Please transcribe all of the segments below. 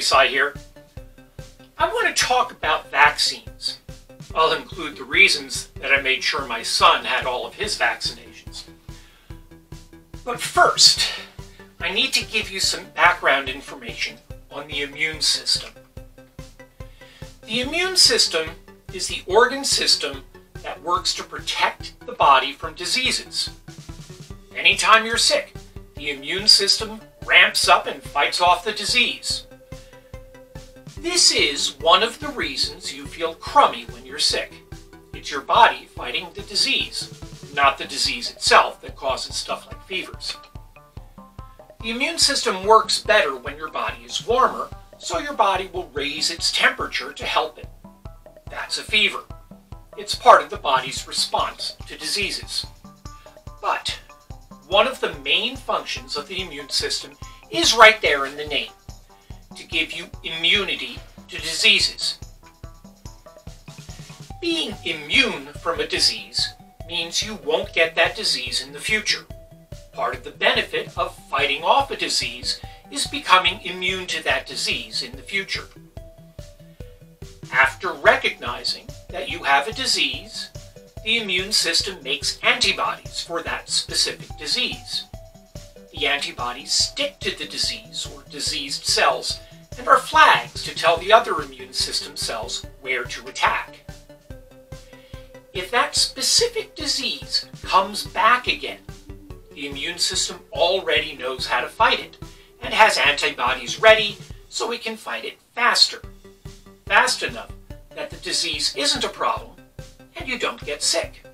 Cy here. I want to talk about vaccines. I'll include the reasons that I made sure my son had all of his vaccinations. But first, I need to give you some background information on the immune system. The immune system is the organ system that works to protect the body from diseases. Anytime you're sick, the immune system ramps up and fights off the disease. This is one of the reasons you feel crummy when you're sick. It's your body fighting the disease, not the disease itself that causes stuff like fevers. The immune system works better when your body is warmer, so your body will raise its temperature to help it. That's a fever. It's part of the body's response to diseases. But one of the main functions of the immune system is right there in the name to give you immunity to diseases. Being immune from a disease means you won't get that disease in the future. Part of the benefit of fighting off a disease is becoming immune to that disease in the future. After recognizing that you have a disease, the immune system makes antibodies for that specific disease. The antibodies stick to the disease or diseased cells and are flags to tell the other immune system cells where to attack. If that specific disease comes back again, the immune system already knows how to fight it and has antibodies ready so it can fight it faster. Fast enough that the disease isn't a problem and you don't get sick.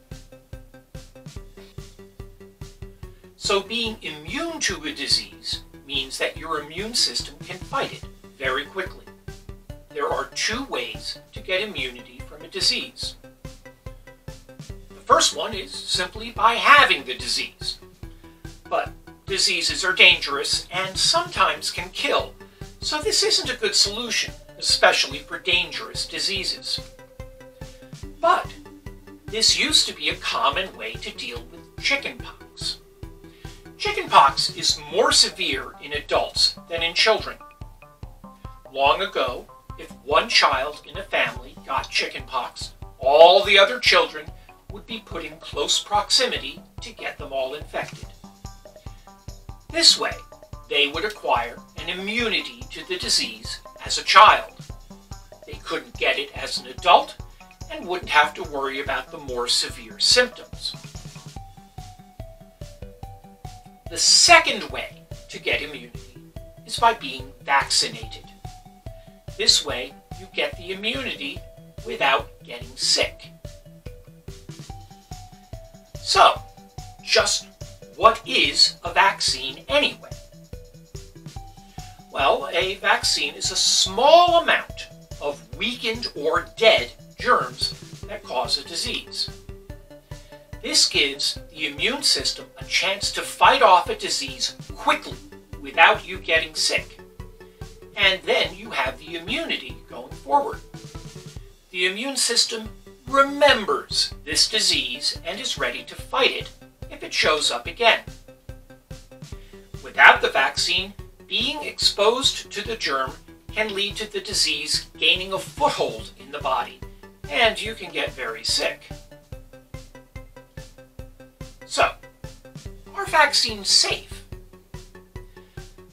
So being immune to a disease means that your immune system can fight it very quickly. There are two ways to get immunity from a disease. The first one is simply by having the disease. But diseases are dangerous and sometimes can kill, so this isn't a good solution, especially for dangerous diseases. But this used to be a common way to deal with chickenpox. Chickenpox is more severe in adults than in children. Long ago, if one child in a family got chickenpox, all the other children would be put in close proximity to get them all infected. This way, they would acquire an immunity to the disease as a child. They couldn't get it as an adult and wouldn't have to worry about the more severe symptoms. The second way to get immunity is by being vaccinated. This way, you get the immunity without getting sick. So, just what is a vaccine anyway? Well, a vaccine is a small amount of weakened or dead germs that cause a disease. This gives the immune system a chance to fight off a disease quickly without you getting sick. And then you have the immunity going forward. The immune system remembers this disease and is ready to fight it if it shows up again. Without the vaccine, being exposed to the germ can lead to the disease gaining a foothold in the body, and you can get very sick. So, are vaccines safe?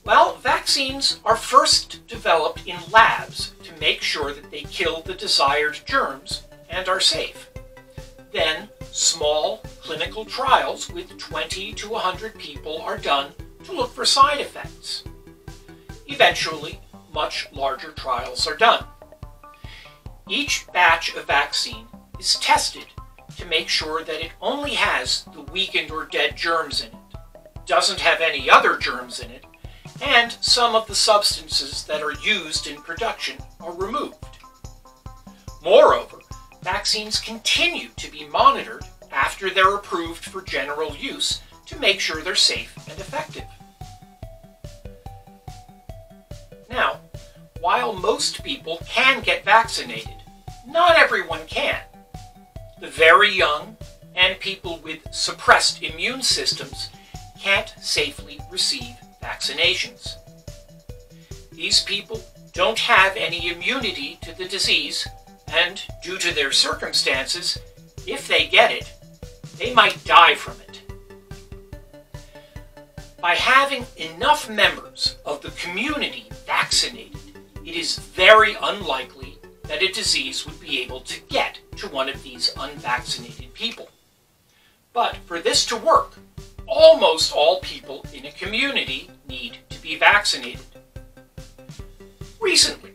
Well, vaccines are first developed in labs to make sure that they kill the desired germs and are safe. Then, small clinical trials with 20 to 100 people are done to look for side effects. Eventually, much larger trials are done. Each batch of vaccine is tested to make sure that it only has the weakened or dead germs in it, doesn't have any other germs in it, and some of the substances that are used in production are removed. Moreover, vaccines continue to be monitored after they're approved for general use to make sure they're safe and effective. Now, while most people can get vaccinated, not everyone can the very young, and people with suppressed immune systems can't safely receive vaccinations. These people don't have any immunity to the disease, and due to their circumstances, if they get it, they might die from it. By having enough members of the community vaccinated, it is very unlikely that a disease would be able to get to one of these unvaccinated people. But for this to work, almost all people in a community need to be vaccinated. Recently,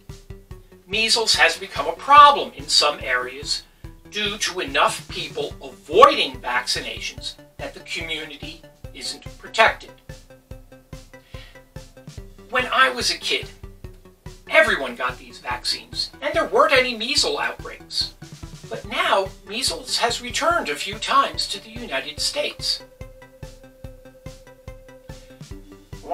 measles has become a problem in some areas due to enough people avoiding vaccinations that the community isn't protected. When I was a kid, everyone got these vaccines, and there weren't any measles outbreaks. But now, measles has returned a few times to the United States.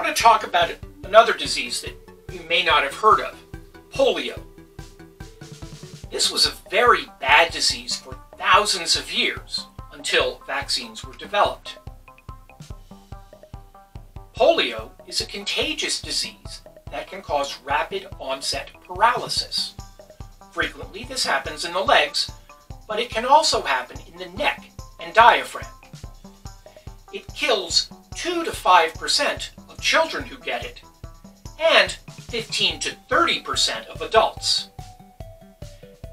Want to talk about another disease that you may not have heard of, polio. This was a very bad disease for thousands of years until vaccines were developed. Polio is a contagious disease that can cause rapid onset paralysis. Frequently, this happens in the legs, but it can also happen in the neck and diaphragm. It kills 2 to 5% of children who get it, and 15 to 30% of adults.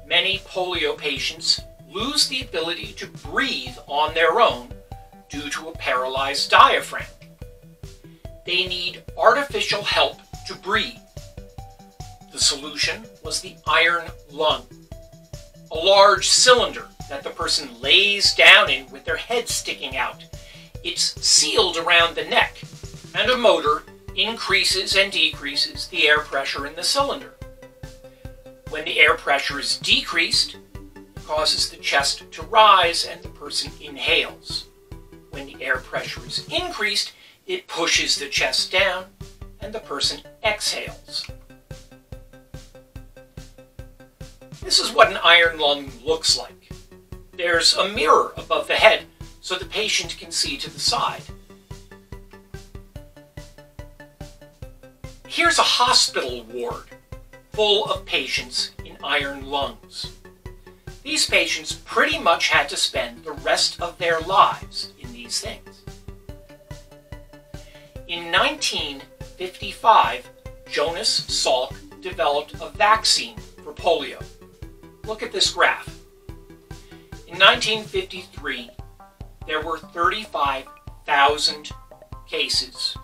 Many polio patients lose the ability to breathe on their own due to a paralyzed diaphragm they need artificial help to breathe. The solution was the iron lung, a large cylinder that the person lays down in with their head sticking out. It's sealed around the neck, and a motor increases and decreases the air pressure in the cylinder. When the air pressure is decreased, it causes the chest to rise and the person inhales. When the air pressure is increased, it pushes the chest down and the person exhales. This is what an iron lung looks like. There's a mirror above the head so the patient can see to the side. Here's a hospital ward full of patients in iron lungs. These patients pretty much had to spend the rest of their lives in these things. In 1955, Jonas Salk developed a vaccine for polio. Look at this graph. In 1953, there were 35,000 cases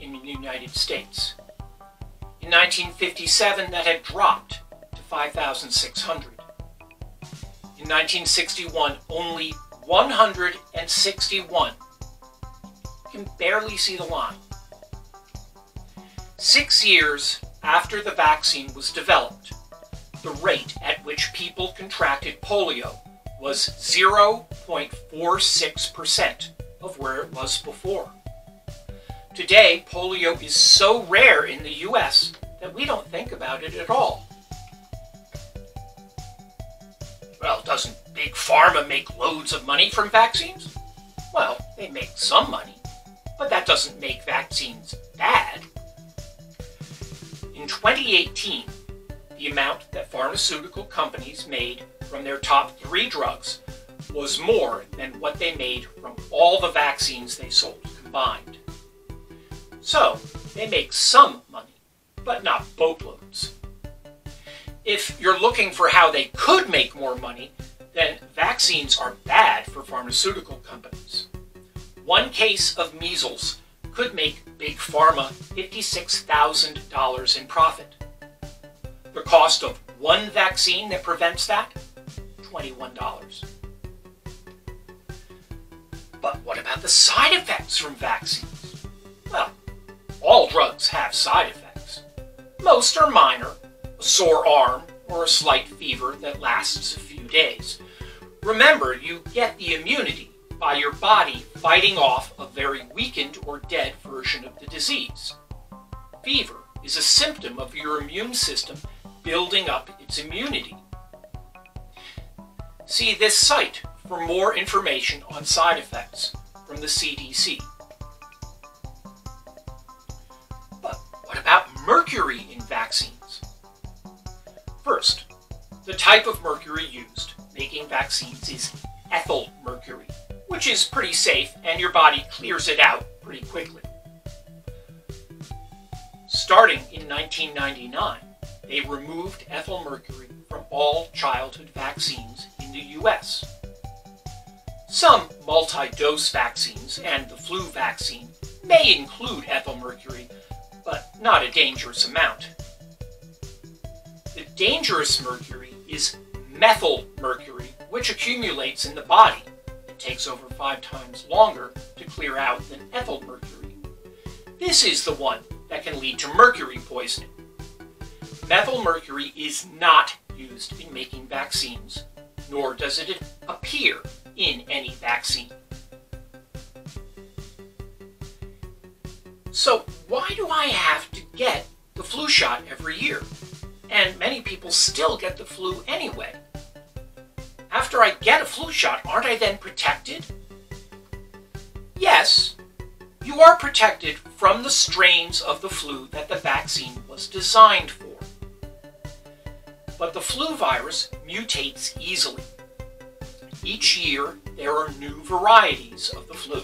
in the United States. In 1957, that had dropped to 5,600. In 1961, only 161 You can barely see the line. Six years after the vaccine was developed, the rate at which people contracted polio was 0.46% of where it was before. Today, polio is so rare in the US that we don't think about it at all. Well, doesn't Big Pharma make loads of money from vaccines? Well, they make some money but that doesn't make vaccines bad. In 2018, the amount that pharmaceutical companies made from their top three drugs was more than what they made from all the vaccines they sold combined. So, they make some money, but not boatloads. If you're looking for how they could make more money, then vaccines are bad for pharmaceutical companies. One case of measles could make Big Pharma $56,000 in profit. The cost of one vaccine that prevents that? $21. But what about the side effects from vaccines? Well, all drugs have side effects. Most are minor, a sore arm or a slight fever that lasts a few days. Remember, you get the immunity by your body fighting off a very weakened or dead version of the disease. Fever is a symptom of your immune system building up its immunity. See this site for more information on side effects from the CDC. About mercury in vaccines? First, the type of mercury used making vaccines is ethyl mercury, which is pretty safe and your body clears it out pretty quickly. Starting in 1999, they removed ethyl mercury from all childhood vaccines in the US. Some multi-dose vaccines and the flu vaccine may include ethyl mercury, but not a dangerous amount. The dangerous mercury is methyl mercury, which accumulates in the body. It takes over five times longer to clear out than ethyl mercury. This is the one that can lead to mercury poisoning. Methyl mercury is not used in making vaccines, nor does it appear in any vaccine. Why do I have to get the flu shot every year? And many people still get the flu anyway. After I get a flu shot, aren't I then protected? Yes, you are protected from the strains of the flu that the vaccine was designed for. But the flu virus mutates easily. Each year, there are new varieties of the flu.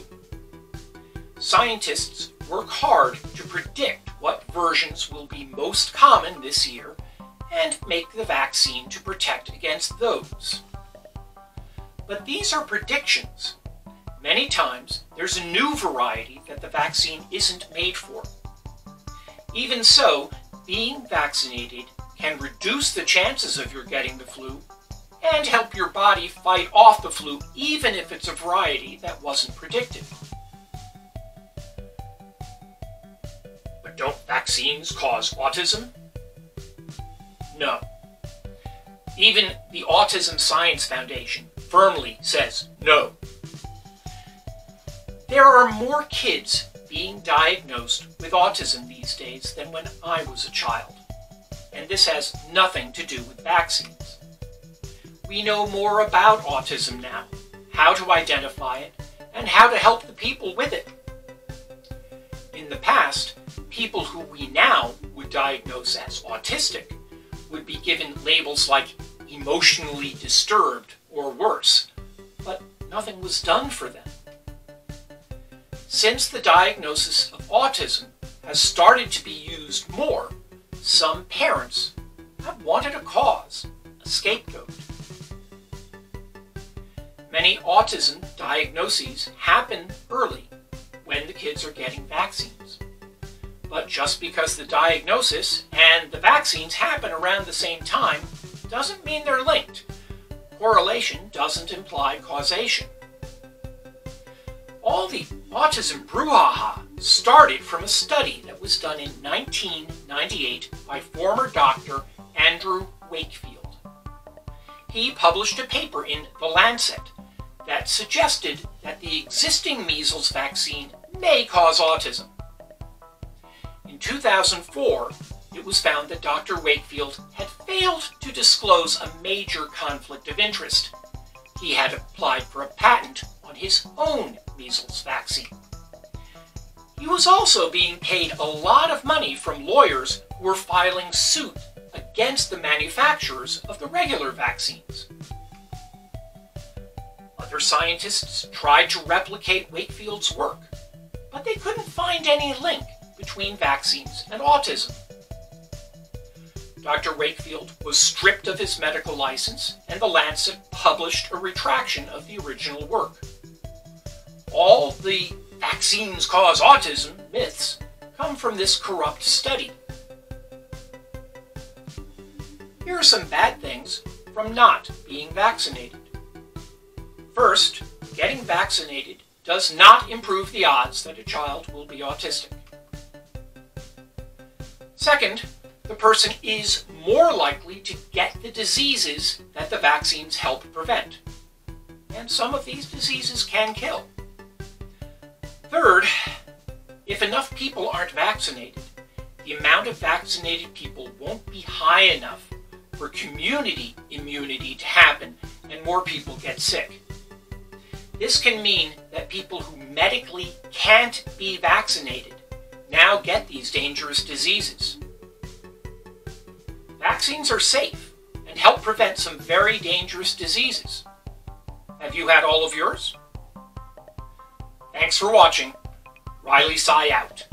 Scientists work hard to predict what versions will be most common this year and make the vaccine to protect against those. But these are predictions. Many times, there's a new variety that the vaccine isn't made for. Even so, being vaccinated can reduce the chances of your getting the flu and help your body fight off the flu even if it's a variety that wasn't predicted. Don't vaccines cause autism? No. Even the Autism Science Foundation firmly says no. There are more kids being diagnosed with autism these days than when I was a child. And this has nothing to do with vaccines. We know more about autism now, how to identify it, and how to help the people with it. In the past, people who we now would diagnose as autistic would be given labels like emotionally disturbed or worse, but nothing was done for them. Since the diagnosis of autism has started to be used more, some parents have wanted a cause, a scapegoat. Many autism diagnoses happen early when the kids are getting vaccines. But just because the diagnosis and the vaccines happen around the same time doesn't mean they're linked. Correlation doesn't imply causation. All the autism brouhaha started from a study that was done in 1998 by former doctor Andrew Wakefield. He published a paper in The Lancet that suggested that the existing measles vaccine may cause autism. In 2004, it was found that Dr. Wakefield had failed to disclose a major conflict of interest. He had applied for a patent on his own measles vaccine. He was also being paid a lot of money from lawyers who were filing suit against the manufacturers of the regular vaccines. Other scientists tried to replicate Wakefield's work, but they couldn't find any link between vaccines and autism. Dr. Wakefield was stripped of his medical license, and The Lancet published a retraction of the original work. All the vaccines cause autism myths come from this corrupt study. Here are some bad things from not being vaccinated. First, getting vaccinated does not improve the odds that a child will be autistic. Second, the person is more likely to get the diseases that the vaccines help prevent. And some of these diseases can kill. Third, if enough people aren't vaccinated, the amount of vaccinated people won't be high enough for community immunity to happen and more people get sick. This can mean that people who medically can't be vaccinated now get these dangerous diseases. Vaccines are safe, and help prevent some very dangerous diseases. Have you had all of yours? Thanks for watching. Riley Sci out.